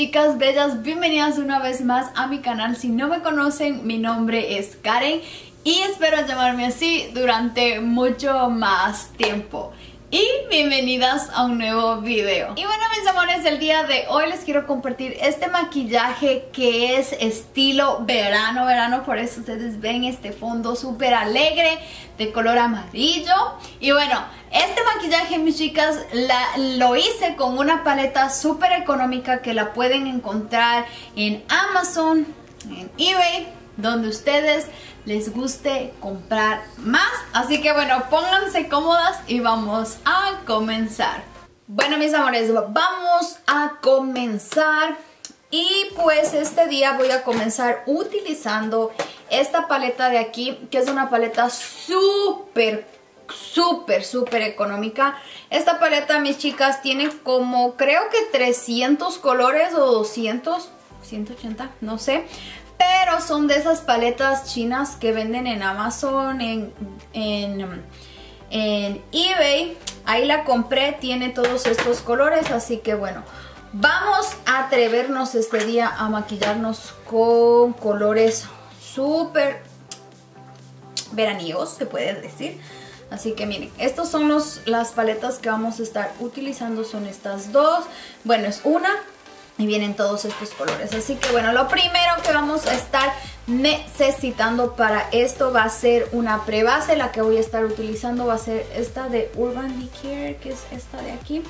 chicas bellas, bienvenidas una vez más a mi canal. Si no me conocen, mi nombre es Karen y espero llamarme así durante mucho más tiempo. Y bienvenidas a un nuevo video. Y bueno mis amores, el día de hoy les quiero compartir este maquillaje que es estilo verano, verano, por eso ustedes ven este fondo súper alegre de color amarillo. Y bueno, este maquillaje, mis chicas, lo hice con una paleta súper económica que la pueden encontrar en Amazon, en eBay, donde ustedes les guste comprar más. Así que bueno, pónganse cómodas y vamos a comenzar. Bueno, mis amores, vamos a comenzar. Y pues este día voy a comenzar utilizando esta paleta de aquí, que es una paleta súper súper, súper económica. Esta paleta, mis chicas, tiene como creo que 300 colores o 200, 180, no sé. Pero son de esas paletas chinas que venden en Amazon, en, en, eBay. Ahí la compré, tiene todos estos colores, así que bueno. Vamos a atrevernos este día a maquillarnos con colores súper veraniegos, se puede decir. Así que miren, estos son los, las paletas que vamos a estar utilizando, son estas dos. Bueno, es una y vienen todos estos colores. Así que bueno, lo primero que vamos a estar necesitando para esto va a ser una prebase. La que voy a estar utilizando va a ser esta de Urban Decay, que es esta de aquí.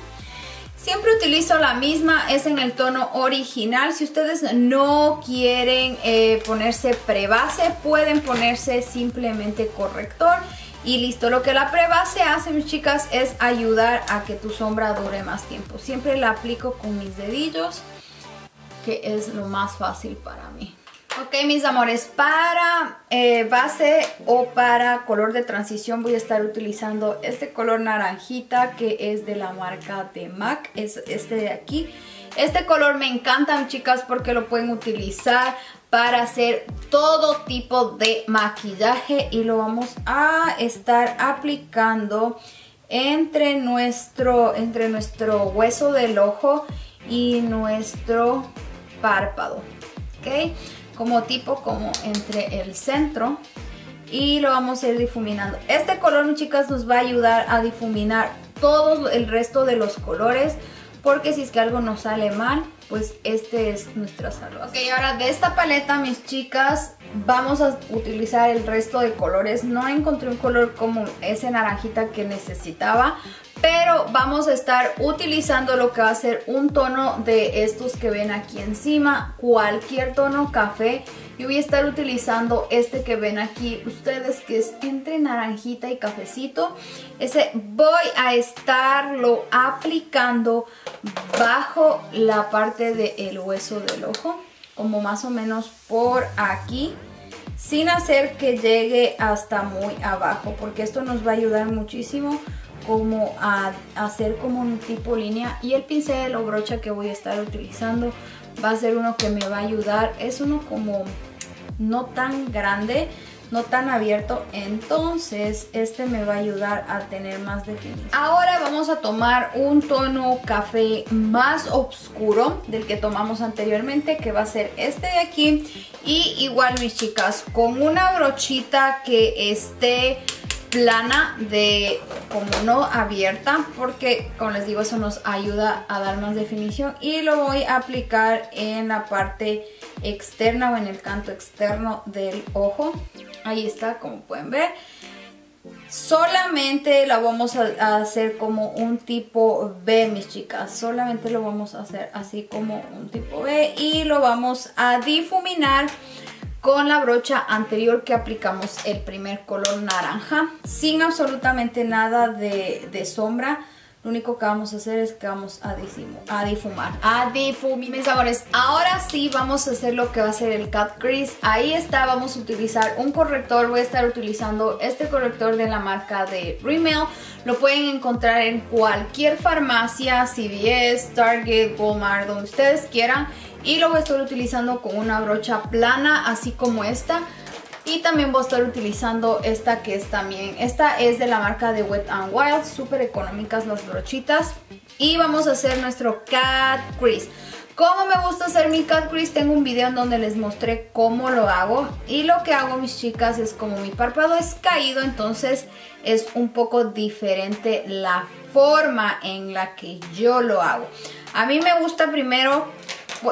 Siempre utilizo la misma, es en el tono original. Si ustedes no quieren eh, ponerse prebase, pueden ponerse simplemente corrector. Y listo, lo que la prebase hace, mis chicas, es ayudar a que tu sombra dure más tiempo. Siempre la aplico con mis dedillos, que es lo más fácil para mí. Ok, mis amores, para eh, base o para color de transición voy a estar utilizando este color naranjita que es de la marca de MAC, es este de aquí. Este color me encanta, chicas, porque lo pueden utilizar para hacer todo tipo de maquillaje y lo vamos a estar aplicando entre nuestro, entre nuestro hueso del ojo y nuestro párpado, ¿ok? Como tipo como entre el centro y lo vamos a ir difuminando. Este color, chicas, nos va a ayudar a difuminar todo el resto de los colores porque si es que algo nos sale mal, pues este es nuestra salvación. Ok, ahora de esta paleta, mis chicas, vamos a utilizar el resto de colores. No encontré un color como ese naranjita que necesitaba, pero vamos a estar utilizando lo que va a ser un tono de estos que ven aquí encima, cualquier tono café. Yo voy a estar utilizando este que ven aquí. Ustedes que es entre naranjita y cafecito. Ese voy a estarlo aplicando bajo la parte del hueso del ojo, como más o menos por aquí sin hacer que llegue hasta muy abajo porque esto nos va a ayudar muchísimo como a hacer como un tipo línea. Y el pincel o brocha que voy a estar utilizando va a ser uno que me va a ayudar. Es uno como no tan grande no tan abierto entonces este me va a ayudar a tener más definición ahora vamos a tomar un tono café más oscuro del que tomamos anteriormente que va a ser este de aquí. Y igual mis chicas con una brochita que esté plana de como no abierta porque como les digo eso nos ayuda a dar más definición y lo voy a aplicar en la parte externa o en el canto externo del ojo. Ahí está como pueden ver. Solamente la vamos a hacer como un tipo B mis chicas. Solamente lo vamos a hacer así como un tipo B y lo vamos a difuminar con la brocha anterior que aplicamos el primer color naranja sin absolutamente nada de, sombra lo único que vamos a hacer es que vamos a, a difumar, a difumar, mis amores. Ahora sí vamos a hacer lo que va a ser el cut crease. Ahí está, vamos a utilizar un corrector. Voy a estar utilizando este corrector de la marca de Rimmel. Lo pueden encontrar en cualquier farmacia, CVS, Target, Walmart, donde ustedes quieran y lo voy a estar utilizando con una brocha plana así como esta y también voy a estar utilizando esta que es también, esta es de la marca de Wet n Wild, súper económicas las brochitas y vamos a hacer nuestro cat crease Como me gusta hacer mi cut crease, tengo un video en donde les mostré cómo lo hago. Y lo que hago, mis chicas, es como mi párpado es caído, entonces es un poco diferente la forma en la que yo lo hago. A mí me gusta primero,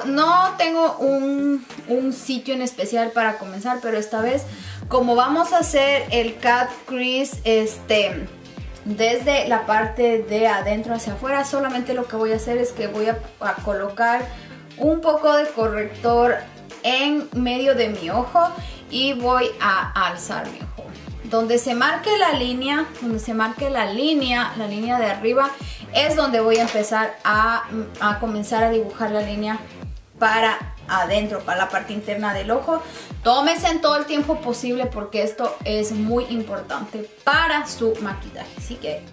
no tengo un, un sitio en especial para comenzar, pero esta vez como vamos a hacer el cut crease, este desde la parte de adentro hacia afuera solamente lo que voy a hacer es que voy a, colocar un poco de corrector en medio de mi ojo y voy a alzar mi ojo. Donde se marque la línea donde se marque la línea la línea de arriba es donde voy a empezar a, a comenzar a dibujar la línea para adentro, para la parte interna del ojo. Tómense en todo el tiempo posible porque esto es muy importante para su maquillaje. Así que...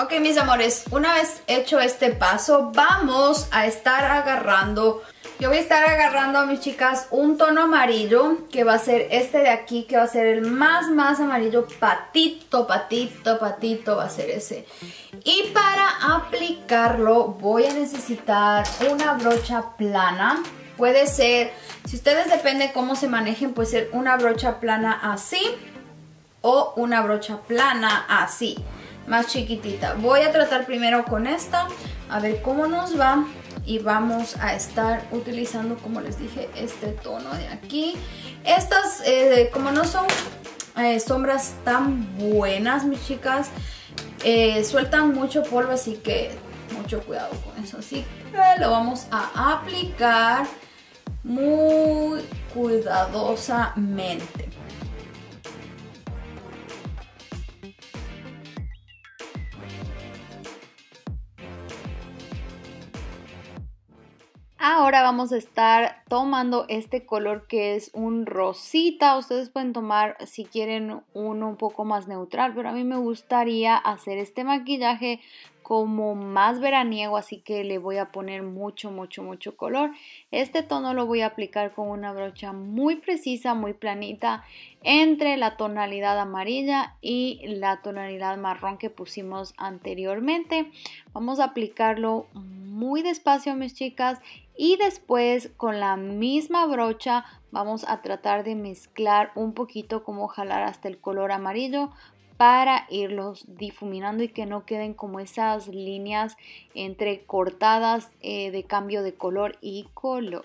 Ok, mis amores, una vez hecho este paso, vamos a estar agarrando yo voy a estar agarrando, mis chicas, un tono amarillo, que va a ser este de aquí, que va a ser el más, más amarillo, patito, patito, patito, va a ser ese. Y para aplicarlo voy a necesitar una brocha plana. Puede ser, si ustedes depende cómo se manejen, puede ser una brocha plana así o una brocha plana así, más chiquitita. Voy a tratar primero con esta, a ver cómo nos va y vamos a estar utilizando, como les dije, este tono de aquí. Estas, eh, como no son eh, sombras tan buenas, mis chicas, eh, sueltan mucho polvo, así que mucho cuidado con eso. Así que lo vamos a aplicar muy cuidadosamente. Ahora vamos a estar tomando este color que es un rosita. Ustedes pueden tomar si quieren uno un poco más neutral, pero a mí me gustaría hacer este maquillaje como más veraniego, así que le voy a poner mucho, mucho, mucho color. Este tono lo voy a aplicar con una brocha muy precisa, muy planita, entre la tonalidad amarilla y la tonalidad marrón que pusimos anteriormente. Vamos a aplicarlo muy despacio, mis chicas, y después con la misma brocha vamos a tratar de mezclar un poquito como jalar hasta el color amarillo para irlos difuminando y que no queden como esas líneas entre cortadas eh, de cambio de color y color.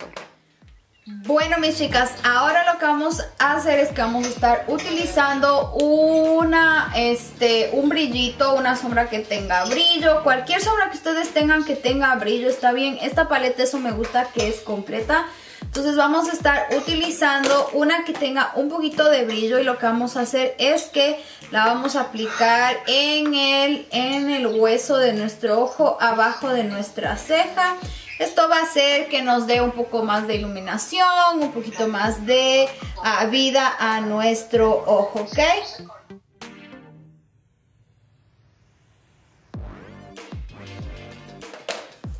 Bueno mis chicas, ahora lo que vamos a hacer es que vamos a estar utilizando una, este, un brillito, una sombra que tenga brillo, cualquier sombra que ustedes tengan que tenga brillo está bien. Esta paleta eso me gusta que es completa. Entonces vamos a estar utilizando una que tenga un poquito de brillo y lo que vamos a hacer es que la vamos a aplicar en el, en el hueso de nuestro ojo, abajo de nuestra ceja. Esto va a hacer que nos dé un poco más de iluminación, un poquito más de ah, vida a nuestro ojo, ¿ok?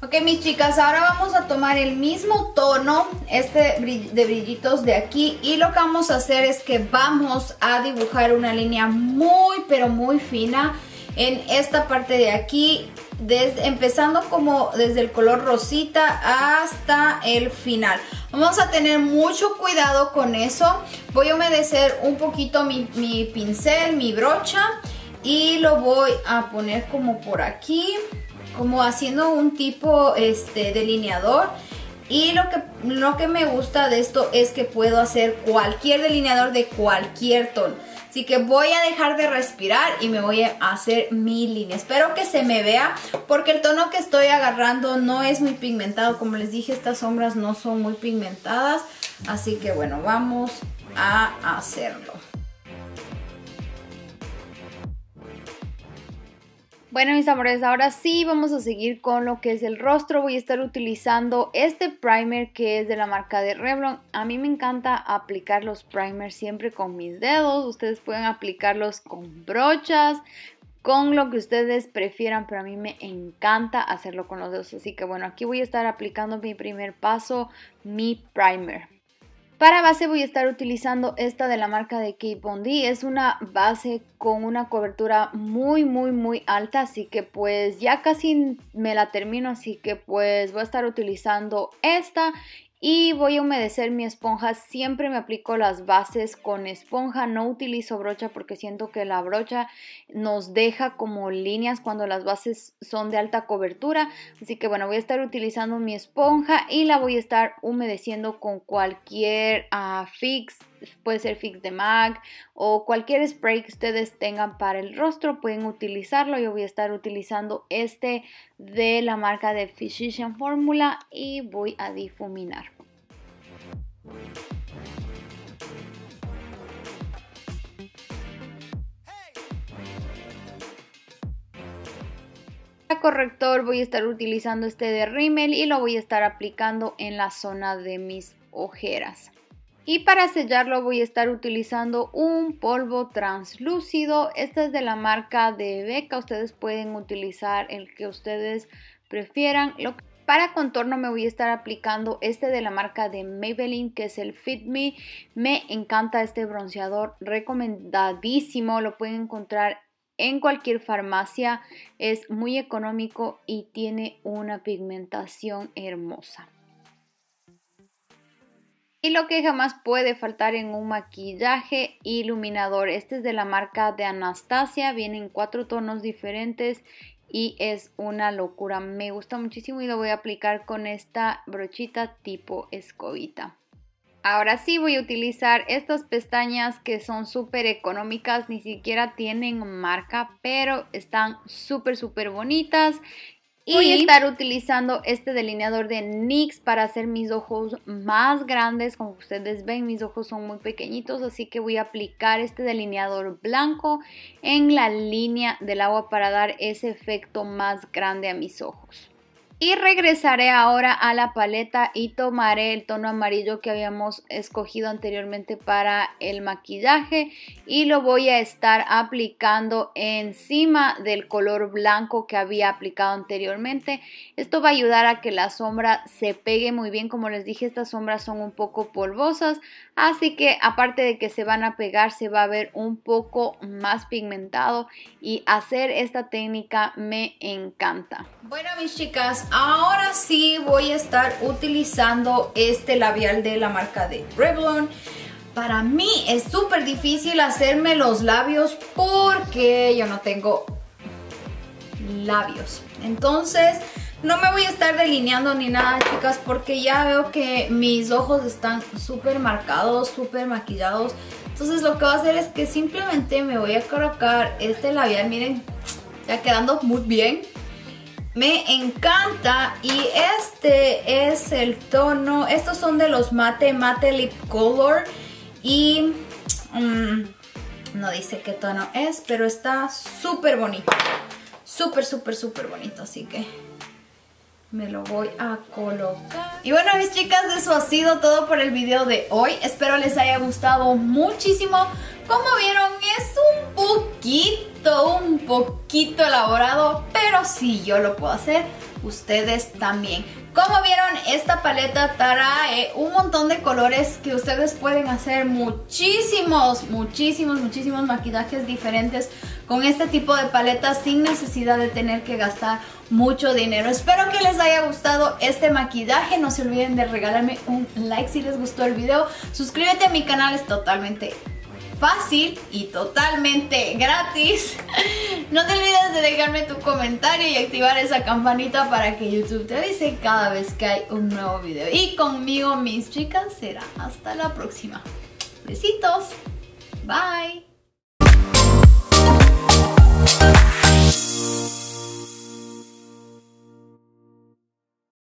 Ok, mis chicas, ahora vamos a tomar el mismo tono, este de brillitos de aquí, y lo que vamos a hacer es que vamos a dibujar una línea muy, pero muy fina en esta parte de aquí, desde, empezando como desde el color rosita hasta el final. Vamos a tener mucho cuidado con eso. Voy a humedecer un poquito mi, mi pincel, mi brocha, y lo voy a poner como por aquí como haciendo un tipo este, delineador. Y lo que, lo que me gusta de esto es que puedo hacer cualquier delineador de cualquier tono. Así que voy a dejar de respirar y me voy a hacer mi línea. Espero que se me vea porque el tono que estoy agarrando no es muy pigmentado. Como les dije, estas sombras no son muy pigmentadas. Así que bueno, vamos a hacerlo. Bueno, mis amores, ahora sí vamos a seguir con lo que es el rostro. Voy a estar utilizando este primer que es de la marca de Revlon. A mí me encanta aplicar los primers siempre con mis dedos. Ustedes pueden aplicarlos con brochas, con lo que ustedes prefieran, pero a mí me encanta hacerlo con los dedos. Así que bueno, aquí voy a estar aplicando mi primer paso, mi primer. Para base voy a estar utilizando esta de la marca de Kate Bondi. Es una base con una cobertura muy muy muy alta, así que pues ya casi me la termino, así que pues voy a estar utilizando esta y voy a humedecer mi esponja. Siempre me aplico las bases con esponja, no utilizo brocha porque siento que la brocha nos deja como líneas cuando las bases son de alta cobertura. Así que bueno, voy a estar utilizando mi esponja y la voy a estar humedeciendo con cualquier uh, fix puede ser Fix de MAC o cualquier spray que ustedes tengan para el rostro, pueden utilizarlo. Yo voy a estar utilizando este de la marca de Physician Formula y voy a difuminar. Corrector voy a estar utilizando este de Rimmel y lo voy a estar aplicando en la zona de mis ojeras. Y para sellarlo voy a estar utilizando un polvo translúcido. Este es de la marca de Becca. Ustedes pueden utilizar el que ustedes prefieran. Para contorno me voy a estar aplicando este de la marca de Maybelline que es el Fit Me. Me encanta este bronceador, recomendadísimo, lo pueden encontrar en cualquier farmacia, es muy económico y tiene una pigmentación hermosa. Y lo que jamás puede faltar en un maquillaje iluminador. Este es de la marca de Anastasia. Viene en cuatro tonos diferentes y es una locura. Me gusta muchísimo y lo voy a aplicar con esta brochita tipo escobita. Ahora sí voy a utilizar estas pestañas que son súper económicas, ni siquiera tienen marca, pero están súper súper bonitas y voy a estar utilizando este delineador de NYX para hacer mis ojos más grandes. Como ustedes ven, mis ojos son muy pequeñitos, así que voy a aplicar este delineador blanco en la línea del agua para dar ese efecto más grande a mis ojos. Y regresaré ahora a la paleta y tomaré el tono amarillo que habíamos escogido anteriormente para el maquillaje y lo voy a estar aplicando encima del color blanco que había aplicado anteriormente. Esto va a ayudar a que la sombra se pegue muy bien. Como les dije, estas sombras son un poco polvosas, así que aparte de que se van a pegar, se va a ver un poco más pigmentado y hacer esta técnica me encanta. Bueno, mis chicas, ahora sí voy a estar utilizando este labial de la marca de Revlon. Para mí es súper difícil hacerme los labios porque yo no tengo labios. Entonces no me voy a estar delineando ni nada, chicas, porque ya veo que mis ojos están súper marcados, súper maquillados. Entonces lo que voy a hacer es que simplemente me voy a colocar este labial, miren, ya quedando muy bien. Me encanta y este es el tono, estos son de los Mate Mate Lip Color y mm, no dice qué tono es, pero está súper bonito, súper súper súper bonito, así que me lo voy a colocar. Y bueno mis chicas, eso ha sido todo por el video de hoy. Espero les haya gustado muchísimo. Como vieron, es un poquito, un poquito elaborado, pero si yo lo puedo hacer, ustedes también. Como vieron, esta paleta trae un montón de colores que ustedes pueden hacer muchísimos, muchísimos, muchísimos maquillajes diferentes con este tipo de paletas sin necesidad de tener que gastar mucho dinero. Espero que les haya gustado este maquillaje. No se olviden de regalarme un like si les gustó el video. Suscríbete a mi canal, es totalmente fácil y totalmente gratis. No te olvides de dejarme tu comentario y activar esa campanita para que YouTube te avise cada vez que hay un nuevo video. Y conmigo, mis chicas, será hasta la próxima. Besitos. Bye.